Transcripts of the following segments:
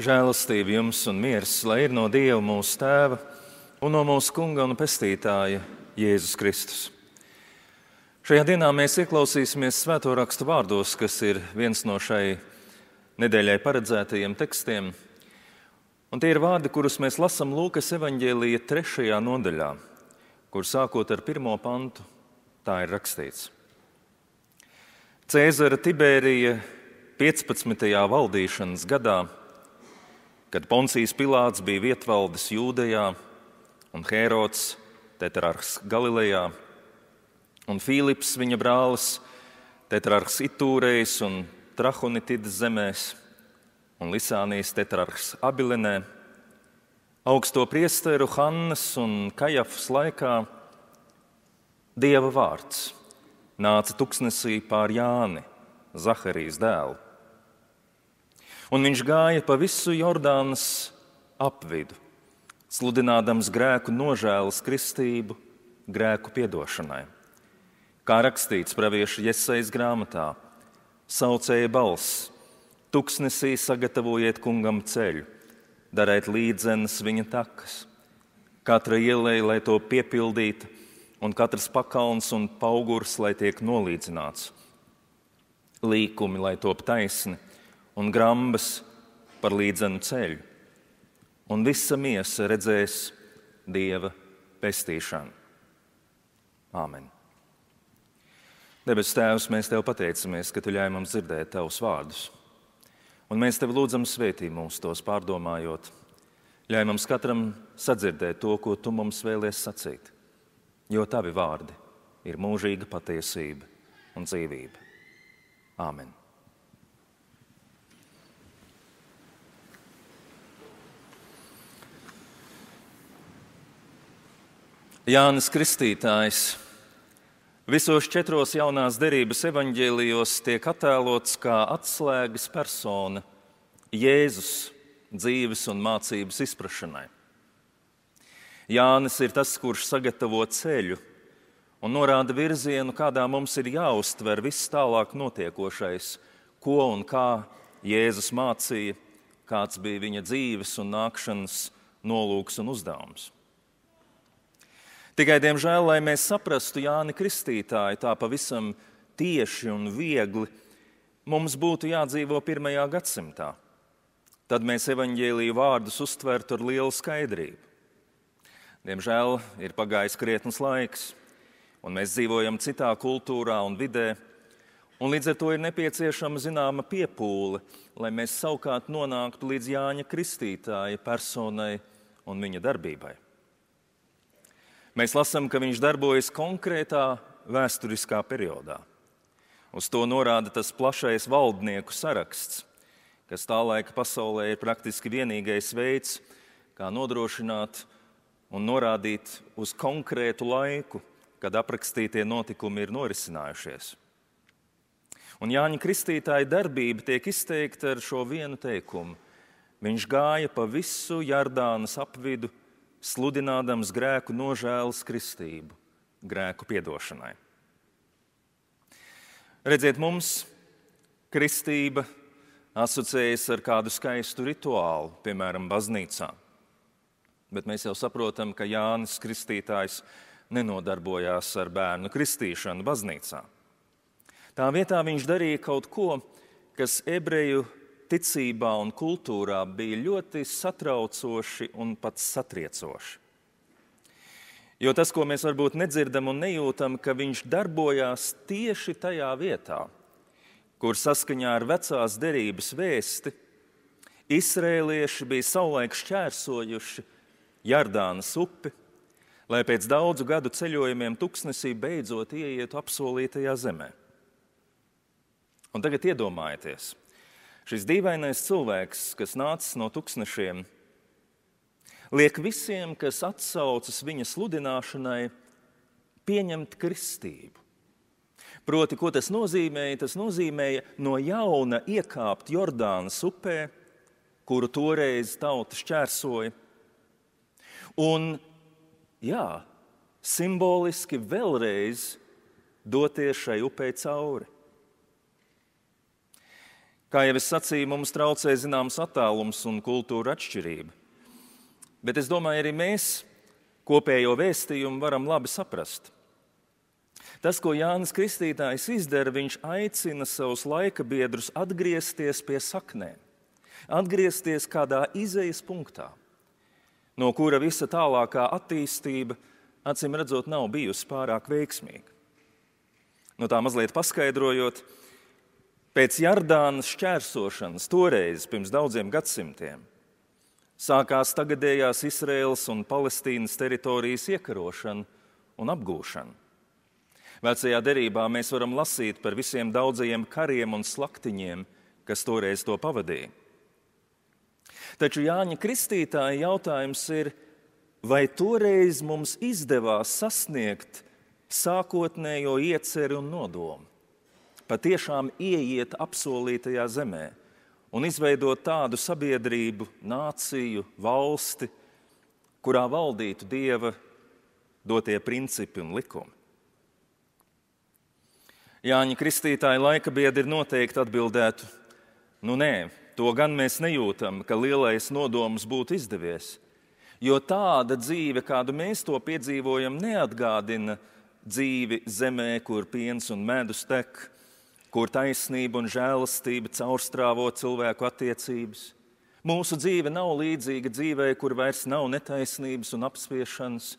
Žēlastība jums un miers, lai ir no Dieva mūsu Tēva un no mūsu Kunga un Pestītāja Jēzus Kristus. Šajā dienā mēs ieklausīsimies svēto rakstu vārdos, kas ir viens no šai nedēļai paredzētajiem tekstiem. Un tie ir vārdi, kurus mēs lasām Lūkas evanģēlīja trešajā nodaļā, kur sākot ar pirmo pantu, tā ir rakstīts. Cēzara Tibērija 15. valdīšanas gadā kad Poncijas Pilārs bija vietvaldes Jūdejā un Hērods tetrarhs Galilejā un Filips viņa brālis tetrarhs Itūrejs un Trahonitidas zemēs un Lisānijas tetrarhs Abilenē, augsto priesteru Hannes un Kajafas laikā Dieva vārds nāca tuksnesī pār Jāni, Zaharijas dēlu un viņš gāja pa visu Jordānas apvidu, sludinādams grēku nožēlas kristību, grēku piedošanai. Kā rakstīts pravieša Iesaijas grāmatā, saucēja balss: Tuksnesī sagatavojiet kungam ceļu, dariet līdzenas viņa takas. Katra ielēja, lai to piepildītu, un katrs pakalns un augurs, lai tiek nolīdzināts. Līkumi, lai top taisni, un grambas par līdzenu ceļu, un visa miesa redzēs dieva pestīšanu. Āmen! Debes Tēvs, mēs Tev pateicamies, ka Tu ļāvi mums dzirdēt Tavus vārdus. Un mēs Tev lūdzam svētī mūs tos pārdomājot. Ļauj mums katram sadzirdēt to, ko Tu mums vēlies sacīt, jo Tavi vārdi ir mūžīga patiesība un dzīvība. Āmen! Jānis Kristītājs visos četros jaunās derības evaņģēlijos tiek attēlots kā atslēgas persona Jēzus dzīves un mācības izprašanai. Jānis ir tas, kurš sagatavo ceļu un norāda virzienu, kādā mums ir jāuztver viss tālāk notiekošais, ko un kā Jēzus mācīja, kāds bija viņa dzīves un nākšanas nolūks un uzdevums. Tikai, diemžēl, lai mēs saprastu Jāni Kristītāju tā pavisam tieši un viegli, mums būtu jādzīvo pirmajā gadsimtā. Tad mēs evaņģēlīju vārdus uztvertu ar lielu skaidrību. Diemžēl ir pagājis krietnes laiks, un mēs dzīvojam citā kultūrā un vidē, un līdz ar to ir nepieciešama zināma piepūle, lai mēs savukārt nonāktu līdz Jāņa Kristītāja personai un viņa darbībai. Mēs lasām, ka viņš darbojas konkrētā vēsturiskā periodā. Uz to norāda tas plašais valdnieku saraksts, kas tā laika pasaulē ir praktiski vienīgais veids, kā nodrošināt un norādīt uz konkrētu laiku, kad aprakstītie notikumi ir norisinājušies. Un Jāņa Kristītāja darbība tiek izteikta ar šo vienu teikumu. Viņš gāja pa visu Jardānas apvidu sludinādams grēku nožēlas kristību, grēku piedošanai. Redziet, mums kristība asociējas ar kādu skaistu rituālu, piemēram, baznīcā. Bet mēs jau saprotam, ka Jānis Kristītājs nenodarbojās ar bērnu kristīšanu baznīcā. Tā vietā viņš darīja kaut ko, kas ebreju ticībā un kultūrā bija ļoti satraucoši un pat satriecoši. Jo tas, ko mēs varbūt nedzirdam un nejūtam, ka viņš darbojās tieši tajā vietā, kur saskaņā ar vecās derības vēsti Izrēlieši bija savulaik šķērsojuši Jardānas upi, lai pēc daudzu gadu ceļojumiem tuksnesī beidzot ieietu apsolītajā zemē. Un tagad iedomājieties, Šis dīvainais cilvēks, kas nācis no tūkstošiem, liek visiem, kas atsaucas viņa sludināšanai, pieņemt kristību. Proti, ko tas nozīmēja? Tas nozīmēja no jauna iekāpt Jordānas upē, kuru toreiz tauta šķērsoja, un jā, simboliski vēlreiz doties šai upē cauri. Kā jau es sacīju, mums traucē zināms attālums un kultūra atšķirība. Bet es domāju, arī mēs kopējo vēstījumu varam labi saprast. Tas, ko Jānis Kristītājs izdara, viņš aicina savus laika biedrus atgriezties pie saknēm, atgriezties kādā izējas punktā, no kura visa tālākā attīstība, acīm redzot, nav bijusi pārāk veiksmīga. No tā mazliet paskaidrojot, pēc Jardānas šķērsošanas toreiz, pirms daudziem gadsimtiem, sākās tagadējās Izraēlas un Palestīnas teritorijas iekarošana un apgūšana. Vecajā derībā mēs varam lasīt par visiem daudzajiem kariem un slaktiņiem, kas toreiz to pavadīja. Taču Jāņa Kristītāja jautājums ir, vai toreiz mums izdevās sasniegt sākotnējo ieceru un nodomu, patiešām ieiet apsolītajā zemē un izveidot tādu sabiedrību, nāciju, valsti, kurā valdītu Dieva dotie principi un likumi. Jāņa Kristītāja laika biedri noteikti atbildētu, nu nē, to gan mēs nejūtam, ka lielais nodoms būtu izdevies. Jo tāda dzīve, kādu mēs to piedzīvojam, neatgādina dzīvi zemē, kur piens un medus tek, kur taisnība un žēlastība caurstrāvo cilvēku attiecības. Mūsu dzīve nav līdzīga dzīvei, kur vairs nav netaisnības un apspiešanas,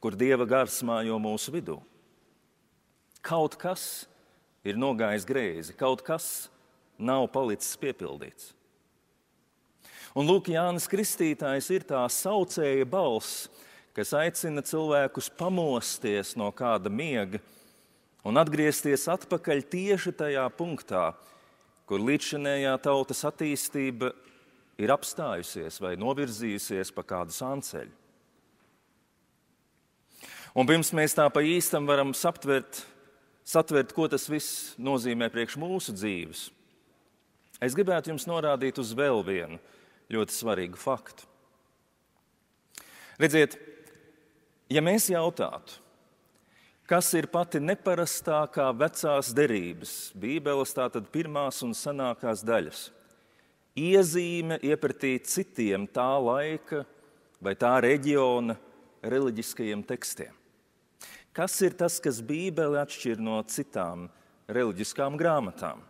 kur dieva gars mājo mūsu vidū. Kaut kas ir nogājis greizi, kaut kas nav palicis piepildīts. Un Lūk, Jānis Kristītājs ir tā saucēja balss, kas aicina cilvēkus pamosties no kāda miega un atgriezties atpakaļ tieši tajā punktā, kur līdzšinējā tautas attīstība ir apstājusies vai novirzījusies pa kādu sānceļu. Un pirms mēs tā pa īstam varam saptvert, satvert, ko tas viss nozīmē priekš mūsu dzīves, es gribētu jums norādīt uz vēl vienu ļoti svarīgu faktu. Redziet, ja mēs jautātu, kas ir pati neparastākā vecās derības, Bībeles tātad pirmās un senākās daļas, iezīme iepratīt citiem tā laika vai tā reģiona reliģiskajiem tekstiem. Kas ir tas, kas Bībeli atšķir no citām reliģiskām grāmatām?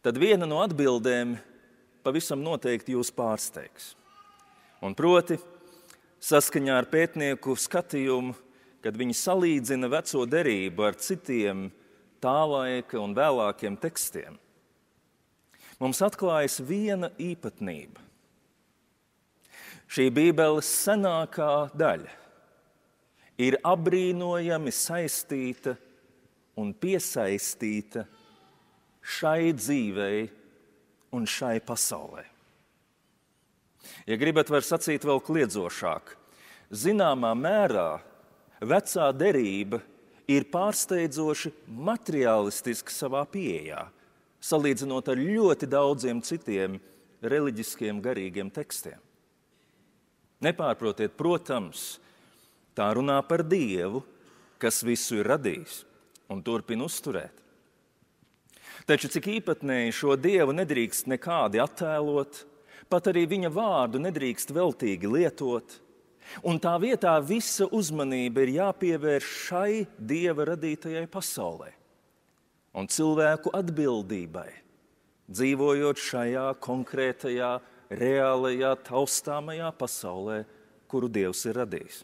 Tad viena no atbildēm pavisam noteikti jūs pārsteigs. Un proti, saskaņā ar pētnieku skatījumu, kad viņi salīdzina veco derību ar citiem tā laika un vēlākiem tekstiem, mums atklājas viena īpatnība. Šī Bībeles senākā daļa ir apbrīnojami saistīta un piesaistīta šai dzīvei un šai pasaulē. Ja gribat, var sacīt vēl kliedzošāk, zināmā mērā vecā derība ir pārsteidzoši materiālistiska savā pieejā, salīdzinot ar ļoti daudziem citiem reliģiskiem, garīgiem tekstiem. Nepārprotiet, protams, Tā runā par Dievu, kas visu ir radījis un turpina uzturēt. Taču cik īpatnēji šo Dievu nedrīkst nekādi attēlot, pat arī viņa vārdu nedrīkst veltīgi lietot, un tā vietā visa uzmanība ir jāpievērš šai Dieva radītajai pasaulē un cilvēku atbildībai, dzīvojot šajā konkrētajā, reālajā, taustāmajā pasaulē, kuru Dievs ir radījis.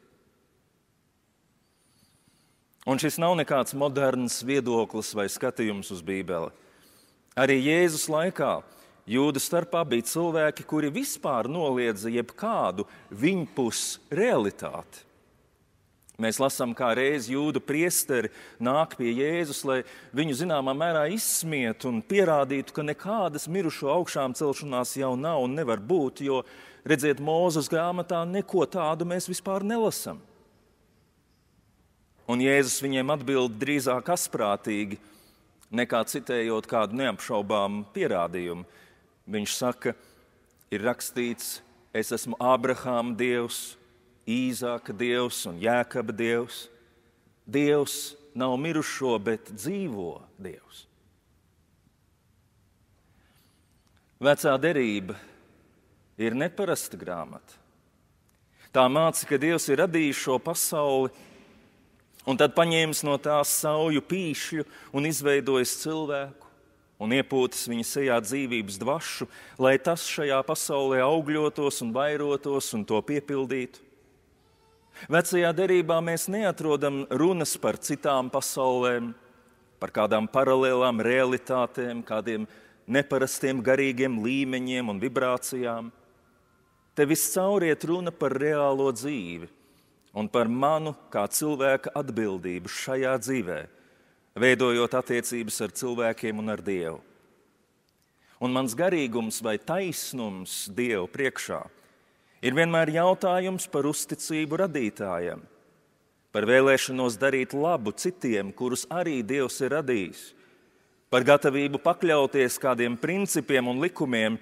Un šis nav nekāds moderns viedoklis vai skatījums uz Bībeli. Arī Jēzus laikā jūdu starpā bija cilvēki, kuri vispār noliedza jebkādu viņpus realitāti. Mēs lasām, kā reiz jūdu priesteri nāk pie Jēzus, lai viņu zināmā mērā izsmietu un pierādītu, ka nekādas mirušo augšām celšanās jau nav un nevar būt, jo, redziet, Mūzes grāmatā neko tādu mēs vispār nelasām. Un Jēzus viņiem atbild drīzāk asprātīgi, nekā citējot kādu neapšaubāmu pierādījumu. Viņš saka, ir rakstīts, es esmu Ābrahāma dievs, Īzāka dievs un Jēkaba dievs. Dievs nav mirušo, bet dzīvo dievs. Vecā derība ir neparasta grāmata. Tā māca, ka Dievs ir radījis šo pasauli, un tad paņēmis no tās sauju pīšļu un izveidojis cilvēku un iepūtis viņa sejā dzīvības dvašu, lai tas šajā pasaulē augļotos un vairotos un to piepildītu. Vecajā derībā mēs neatrodam runas par citām pasaulēm, par kādām paralēlām realitātēm, kādiem neparastiem garīgiem līmeņiem un vibrācijām. Te viss cauriet runa par reālo dzīvi un par manu kā cilvēka atbildību šajā dzīvē, veidojot attiecības ar cilvēkiem un ar Dievu. Un mans garīgums vai taisnums Dievu priekšā ir vienmēr jautājums par uzticību radītājam, par vēlēšanos darīt labu citiem, kurus arī Dievs ir radījis, par gatavību pakļauties kādiem principiem un likumiem,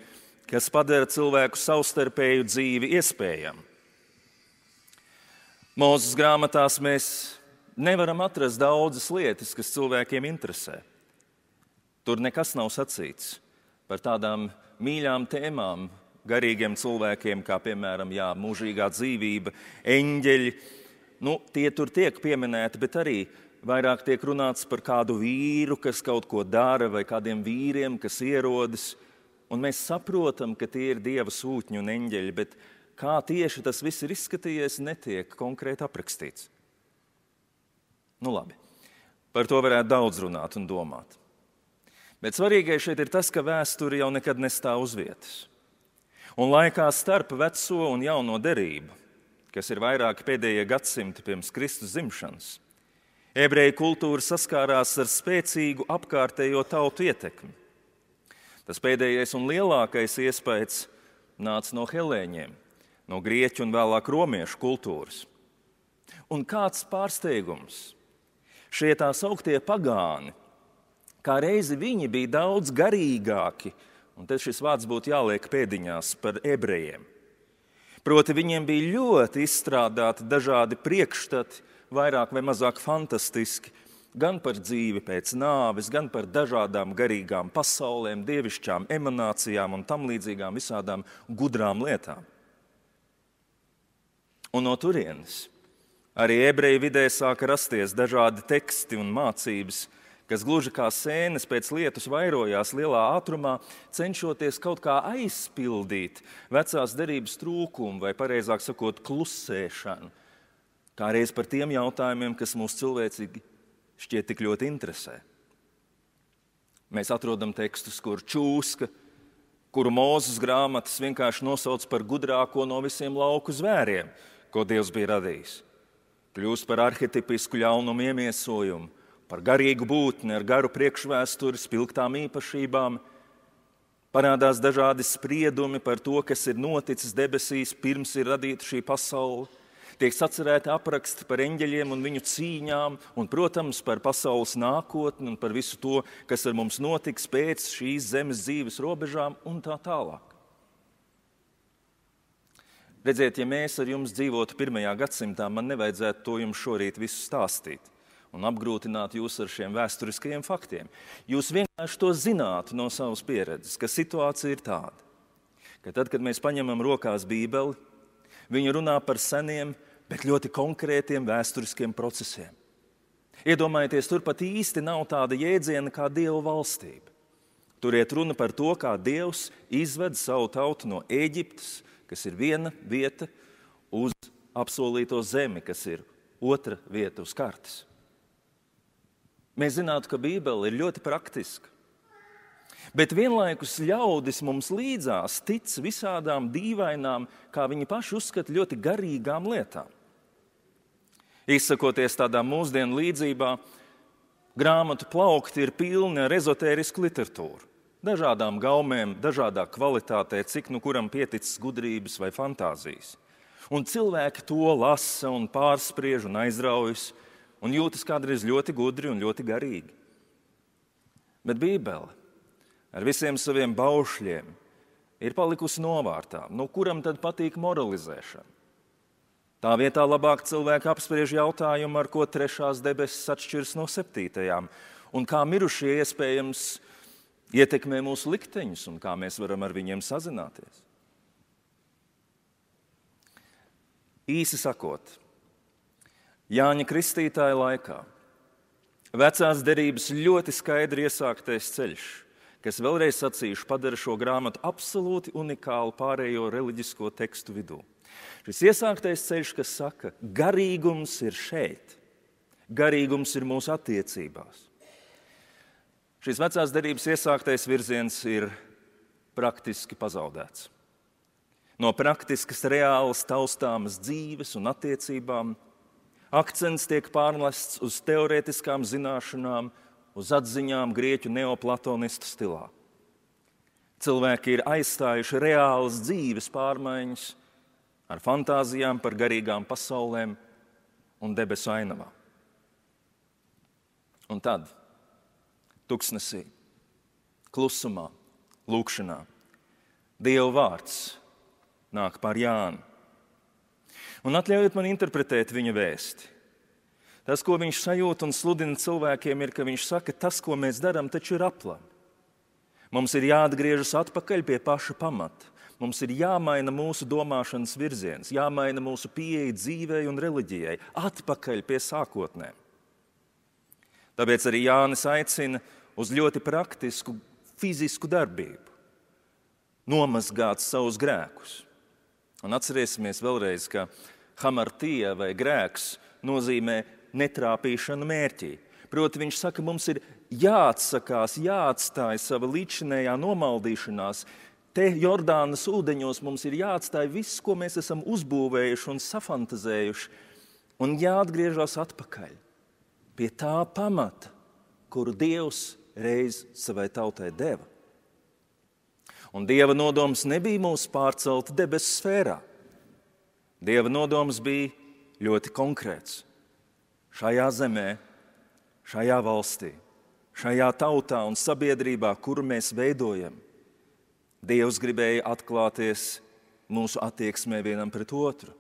kas padara cilvēku savstarpēju dzīvi iespējamu. Mūzes grāmatās mēs nevaram atrast daudzas lietas, kas cilvēkiem interesē. Tur nekas nav sacīts par tādām mīļām tēmām, garīgiem cilvēkiem, kā piemēram jā, mūžīgā dzīvība, eņģeļi. Nu, tie tur tiek pieminēti, bet arī vairāk tiek runāts par kādu vīru, kas kaut ko dara, vai kādiem vīriem, kas ierodas un mēs saprotam, ka tie ir dieva sūtņi un eņģeļi, bet kā tieši tas viss ir izskatījies, netiek konkrēti aprakstīts. Nu, labi. Par to varētu daudz runāt un domāt. Bet svarīgais šeit ir tas, ka vēsture jau nekad nestāv uz vietas. Un laikā starp veco un jauno derību, kas ir vairāki pēdējie gadsimti pirms Kristus dzimšanas, ebreju kultūra saskārās ar spēcīgu apkārtējo tautu ietekmi. Tas pēdējais un lielākais iespējas nāca no helēņiem, no grieķu un vēlāk romiešu kultūras. Un kāds pārsteigums! Šie tā sauktie pagāni, kā reizi viņi bija daudz garīgāki, un te šis vārds būtu jāliek pēdiņās par ebrejiem. Proti, viņiem bija ļoti izstrādāti dažādi priekšstati, vairāk vai mazāk fantastiski, gan par dzīvi pēc nāves, gan par dažādām garīgām pasaulēm, dievišķām emanācijām un tam līdzīgām visādām gudrām lietām. Un no turienes arī ebreju vidē sāka rasties dažādi teksti un mācības, kas gluži kā sēnes pēc lietus vairojās lielā ātrumā, cenšoties kaut kā aizpildīt vecās derības trūkumu, vai precīzāk sakot, klusēšanu. Kā reiz par tiem jautājumiem, kas mūs cilvēcīgi šķiet tik ļoti interesē. Mēs atrodam tekstus, kur čūska, kuru mūzes grāmatas vienkārši nosauc par gudrāko no visiem lauku zvēriem, ko Dievs bija radījis. Kļūst par arhetipisku ļaunumu iemiesojumu, par garīgu būtni ar garu priekšvēsturi, spilgtām īpašībām. Parādās dažādi spriedumi par to, kas ir noticis debesīs pirms ir radīta šī pasaule tiek sacerēti apraksti par eņģeļiem un viņu cīņām, un, protams, par pasaules nākotni un par visu to, kas ar mums notiks pēc šīs zemes dzīves robežām un tā tālāk. Redziet, ja mēs ar jums dzīvotu pirmajā gadsimtā, man nevajadzētu to jums šorīt visu stāstīt un apgrūtināt jūs ar šiem vēsturiskajiem faktiem. Jūs vienkārši to zinātu no savas pieredzes, ka situācija ir tāda, ka tad, kad mēs paņemam rokās Bībeli, viņa runā par seniem, bet ļoti konkrētiem vēsturiskiem procesiem. Iedomājieties, tur pat īsti nav tāda jēdziena kā Dieva valstība. Tur iet runa par to, kā Dievs izved savu tautu no Eģiptes, kas ir viena vieta, uz apsolīto zemi, kas ir otra vieta uz kartes. Mēs zinātu, ka Bībele ir ļoti praktiska. Bet vienlaikus ļaudis mums līdzās tic visādām dīvainām, kā viņi paši uzskata, ļoti garīgām lietām. Izsakoties tādā mūsdienu līdzībā, grāmatu plaukti ir pilni ar ezotērisku literatūru. Dažādām gaumēm, dažādā kvalitātē, cik nu kuram pieticis gudrības vai fantāzijas. Un cilvēki to lasa un pārspriež un aizraujas un jūtas kādreiz ļoti gudri un ļoti garīgi. Bet Bībele ar visiem saviem baušļiem ir palikusi novārtā. Nu, kuram tad patīk moralizēšana? Tā vietā labāk cilvēki apspriež jautājumu, ar ko trešās debesis atšķiras no septītajām, un kā mirušie iespējams ietekmē mūsu likteņus un kā mēs varam ar viņiem sazināties. Īsi sakot, Jāņa Kristītāja laikā vecās derības ļoti skaidri iesāktais ceļš, kas vēlreiz sacīšu, padara šo grāmatu absolūti unikālu pārējo reliģisko tekstu vidū. Šis iesāktais ceļš, kas saka, garīgums ir šeit, garīgums ir mūsu attiecībās. Šīs vecās derības iesāktais virziens ir praktiski pazaudēts. No praktiskas, reālas, taustāmas dzīves un attiecībām akcents tiek pārnests uz teorētiskām zināšanām, uz atziņām grieķu neoplatonistu stilā. Cilvēki ir aizstājuši reālas dzīves pārmaiņas ar fantāzijām par garīgām pasaulēm un debesu ainavām. Un tad tuksnesī, klusumā, lūkšanā. Dieva vārds nāk par Jānu. Un atļaujiet man interpretēt viņa vēsti. Tas, ko viņš sajūt un sludina cilvēkiem, ir, ka viņš saka, tas, ko mēs darām, taču ir aplami. Mums ir jāatgriežas atpakaļ pie paša pamata. Mums ir jāmaina mūsu domāšanas virziens, jāmaina mūsu pieeja dzīvei un reliģijai, atpakaļ pie sākotnēm. Tāpēc arī Jānis aicina uz ļoti praktisku fizisku darbību, nomazgāt savus grēkus. Un atcerēsimies vēlreiz, ka hamartija vai grēks nozīmē netrāpīšanu mērķī. Proti, viņš saka, mums ir jāatsakās, jāatstāj sava līdzinējā nomaldīšanās. Te Jordānas ūdeņos mums ir jāatstāj viss, ko mēs esam uzbūvējuši un safantazējuši, un jāatgriežas atpakaļ pie tā pamata, kuru Dievs reiz savai tautai deva. Un Dieva nodoms nebija mūs pārcelt debesu sfērā. Dieva nodoms bija ļoti konkrēts. Šajā zemē, šajā valstī, šajā tautā un sabiedrībā, kuru mēs veidojam, Dievs gribēja atklāties mūsu attieksmē vienam pret otru.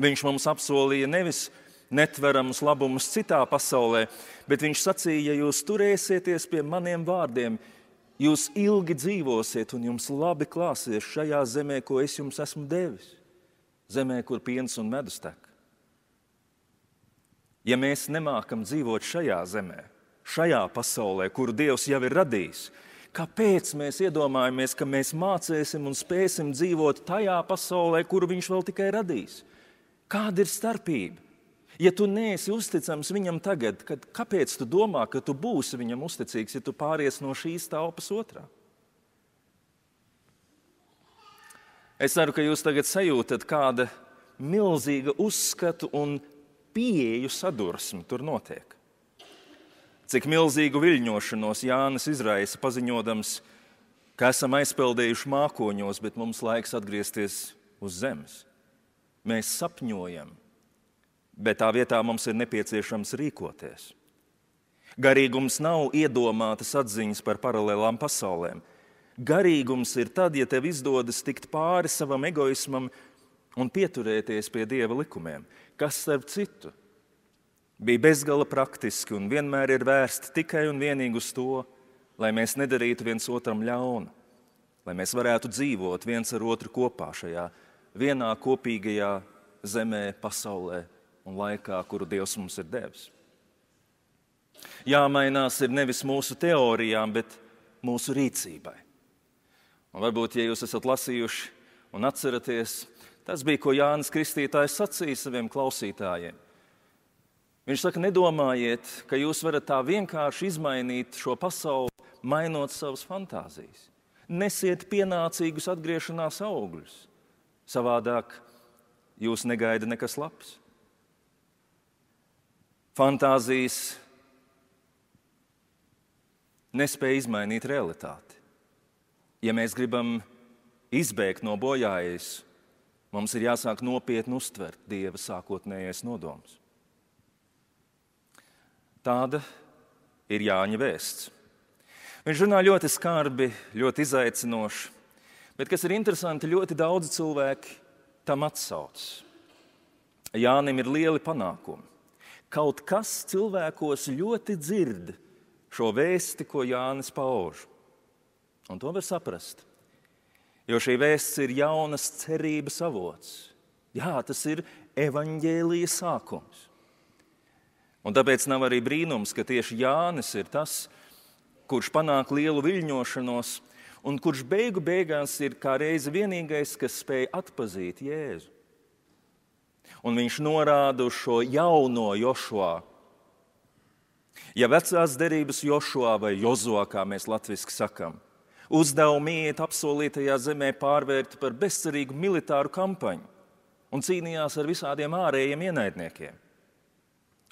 Viņš mums apsolīja nevis netveramus labumus citā pasaulē, bet viņš sacīja, ja jūs turēsieties pie maniem vārdiem, jūs ilgi dzīvosiet un jums labi klāsies šajā zemē, ko es jums esmu devis. Zemē, kur piens un medus tek. Ja mēs nemākam dzīvot šajā zemē, šajā pasaulē, kuru Dievs jau ir radījis, kāpēc mēs iedomājamies, ka mēs mācīsim un spēsim dzīvot tajā pasaulē, kuru Viņš vēl tikai radīs? Kāda ir starpība? Ja tu neesi uzticams viņam tagad, kad, kāpēc tu domā, ka tu būsi viņam uzticīgs, ja tu pāries no šīs telpas otrā? Es ceru, ka jūs tagad sajūtat, kāda milzīga uzskatu un pieeju sadursme tur notiek. Cik milzīgu viļņošanos Jānis izraisa paziņodams, ka esam aizpeldējuši mākoņos, bet mums laiks atgriezties uz zemes. Mēs sapņojam, bet tā vietā mums ir nepieciešams rīkoties. Garīgums nav iedomātas atziņas par paralēlām pasaulēm. Garīgums ir tad, ja tev izdodas tikt pāri savam egoismam un pieturēties pie dieva likumiem, kas starp citu bija bezgala praktiski un vienmēr ir vērsti tikai un vienīgi uz to, lai mēs nedarītu viens otram ļaunu, lai mēs varētu dzīvot viens ar otru kopā šajā vienā kopīgajā zemē, pasaulē, un laikā, kuru Dievs mums ir devis. Jāmainās ir nevis mūsu teorijām, bet mūsu rīcībai. Un varbūt, ja jūs esat lasījuši un atceraties, tas bija, ko Jānis Kristītājs sacīja saviem klausītājiem. Viņš saka, nedomājiet, ka jūs varat tā vienkārši izmainīt šo pasauli, mainot savas fantāzijas. Nesiet pienācīgus atgriešanās augļus. Savādāk jūs negaida nekas labs fantāzijas nespēja izmainīt realitāti. Ja mēs gribam izbēgt no bojājas, mums ir jāsāk nopietni uztvert Dieva sākotnējais nodoms. Tāda ir Jāņa vēsts. Viņš runā ļoti skarbi, ļoti izaicinoši, bet kas ir interesanti, ļoti daudz cilvēki tam atsaucas. Jānim ir lieli panākumi kaut kas cilvēkos ļoti dzird šo vēsti, ko Jānis pauž. Un to var saprast. Jo šī vēsts ir jaunas cerības avots. Jā, tas ir evaņģēlijas sākums. Un tāpēc nav arī brīnums, ka tieši Jānis ir tas, kurš panāk lielu viļņošanos, un kurš beigu beigās ir kā reizi vienīgais, kas spēj atpazīt Jēzu. Un viņš norāda uz šo jauno Jošuā. Ja vecās derības Jošuā vai Jozo, kā mēs latviešu sakām, uzdevumu iet apsolītajā zemē pārvērta par bezcerīgu militāru kampaņu un cīnījās ar visādiem ārējiem ienaidniekiem.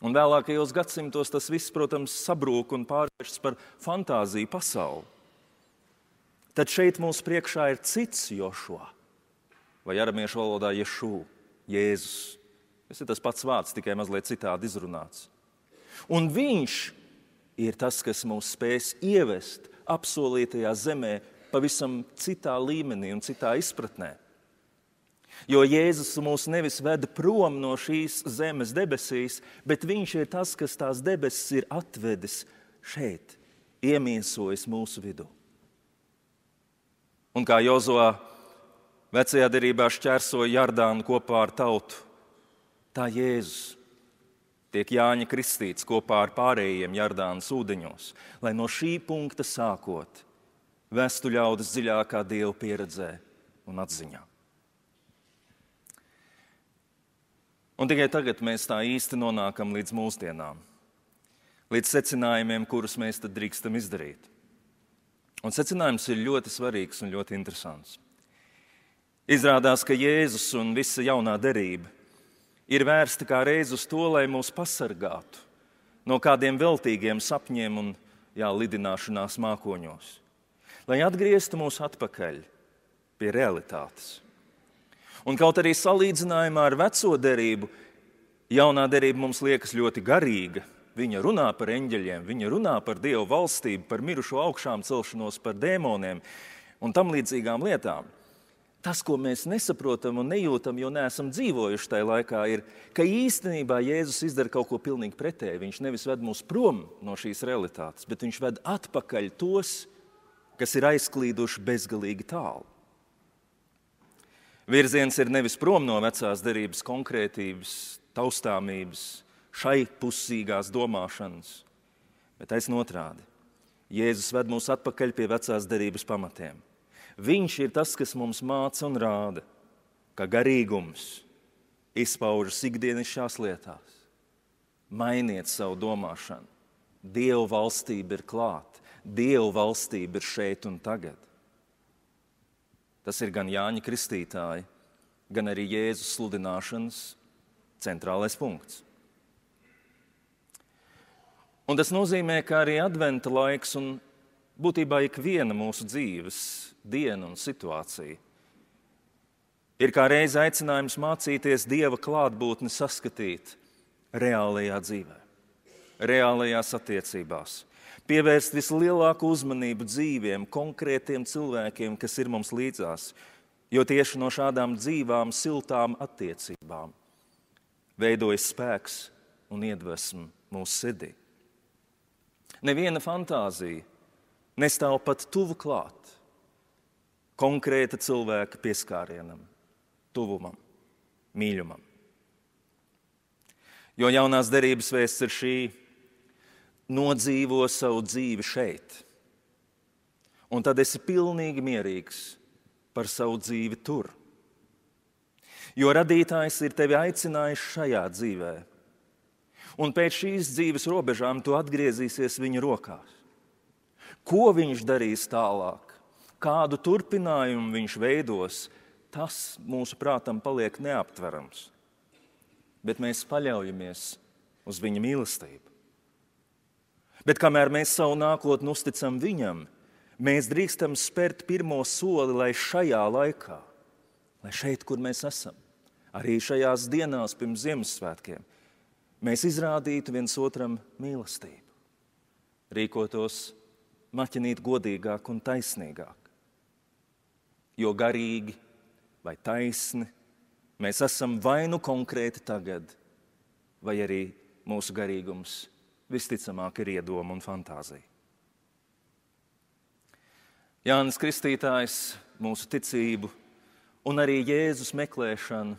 Un vēlākajos gadsimtos tas viss, protams, sabrūk un pārvēršas par fantāziju pasauli. Tad šeit mums priekšā ir cits Jošua, vai aramiešu valodā Ješu, Jēzus. Tas ir tas pats vārds, tikai mazliet citādi izrunāts. Un viņš ir tas, kas mūs spēs ievest apsolītajā zemē pavisam citā līmenī un citā izpratnē. Jo Jēzus mūs nevis veda prom no šīs zemes debesīs, bet Viņš ir tas, kas tās debesis ir atvedis šeit, iemiesojis mūsu vidū. Un kā Jozovā vecajā derībā šķērsoja Jardānu kopā ar tautu, tā Jēzus tiek Jāņa Kristīts kopā ar pārējiem Jardānas ūdeņos, lai no šī punkta sākot vestu ļaudis dziļākā dievu pieredzē un atziņā. Un tikai tagad mēs tā īsti nonākam līdz mūsdienām, līdz secinājumiem, kurus mēs drīkstam izdarīt. Un secinājums ir ļoti svarīgs un ļoti interesants. Izrādās, ka Jēzus un visa jaunā derība ir vērsta kā reiz uz to, lai mūs pasargātu no kādiem veltīgiem sapņiem un jā, lidināšanās mākoņos, lai atgrieztu mūs atpakaļ pie realitātes. Un kaut arī salīdzinājumā ar veco derību, jaunā derība mums liekas ļoti garīga. Viņa runā par eņģeļiem, viņa runā par dievu valstību, par mirušo augšām celšanos, par dēmoniem un tam līdzīgām lietām. Tas, ko mēs nesaprotam un nejūtam, jo neesam dzīvojuši tajā laikā, ir, ka īstenībā Jēzus izdara kaut ko pilnīgi pretēju. Viņš nevis ved mūs prom no šīs realitātes, bet viņš ved atpakaļ tos, kas ir aizklīduši bezgalīgi tālu. Virziens ir nevis prom no vecās derības konkrētības, taustāmības, šai pusīgās domāšanas, bet taisn otrādi. Jēzus ved mūs atpakaļ pie vecās derības pamatiem. Viņš ir tas, kas mums māca un rāda, ka garīgums izpaužas ikdienišķās lietās. Mainiet savu domāšanu. Dieva valstība ir klāta, Dieva valstība ir šeit un tagad. Tas ir gan Jāņa Kristītāja, gan arī Jēzus sludināšanas centrālais punkts. Un tas nozīmē, ka arī adventa laiks un būtībā ikviena mūsu dzīves diena un situācija ir kā reiz aicinājums mācīties Dieva klātbūtni saskatīt reālajā dzīvē, reālajās attiecībās, pievērst vislielāko uzmanību dzīviem, konkrētiem cilvēkiem, kas ir mums līdzās, jo tieši no šādām dzīvām, siltām attiecībām veidojas spēks un iedvesma mūsu sirdī. Neviena fantāzija nestāv pat tuvu klāt konkrēta cilvēka pieskārienam, tuvumam, mīļumam. Jo jaunās derības vēsts ir šī, nodzīvo savu dzīvi šeit. Un tad esi pilnīgi mierīgs par savu dzīvi tur. Jo radītājs ir tevi aicinājis šajā dzīvē. Un pēc šīs dzīves robežām tu atgriezīsies viņa rokās. Ko viņš darīs tālāk, kādu turpinājumu viņš veidos, tas mūsu prātam paliek neaptverams. Bet mēs paļaujamies uz viņa mīlestību. Bet kamēr mēs savu nākotni uzticam viņam, mēs drīkstam spērt pirmo soli, lai šajā laikā, lai šeit, kur mēs esam, arī šajās dienās pirms Ziemassvētkiem, mēs izrādītu viens otram mīlestību, rīkotos maķinīt godīgāk un taisnīgāk. Jo garīgi vai taisni mēs esam vai nu konkrēti tagad, vai arī mūsu garīgums visticamāk ir iedoma un fantāzija. Jānis Kristītājs mūsu ticību un arī Jēzus meklēšanu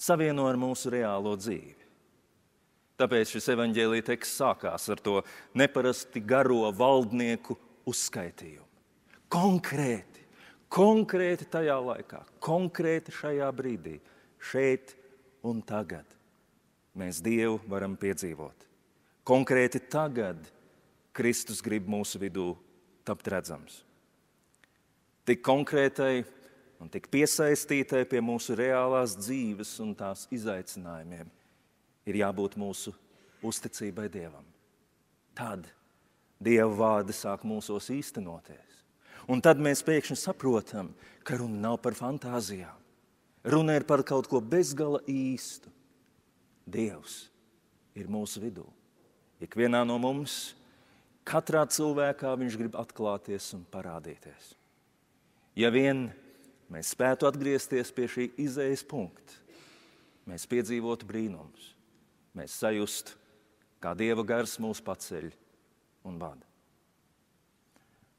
savieno ar mūsu reālo dzīvi. Tāpēc šis evanģēlīja teksts sākās ar to neparasti garo valdnieku uzskaitījumu. Konkrēti, konkrēti tajā laikā, konkrēti šajā brīdī, šeit un tagad mēs Dievu varam piedzīvot. Konkrēti tagad Kristus grib mūsu vidū tapt redzams. Tik konkrētai un tik piesaistītai pie mūsu reālās dzīves un tās izaicinājumiem ir jābūt mūsu uzticībai Dievam. Tad Dieva vārdi sāk mūsos īstenoties. Un tad mēs pēkšņi saprotam, ka runa nav par fantāzijām. Runa ir par kaut ko bezgala īstu. Dievs ir mūsu vidū. Ikvienā no mums Katrā cilvēkā viņš grib atklāties un parādīties. Ja vien mēs spētu atgriezties pie šī izējas punkta, mēs piedzīvotu brīnumus, mēs sajustu, kā Dieva gars mūs paceļ un vada.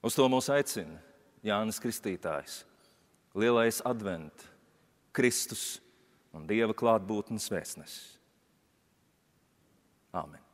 Uz to mūs aicina Jānis Kristītājs, lielais advents, Kristus un Dieva klātbūtnes vēstnesis. Āmen!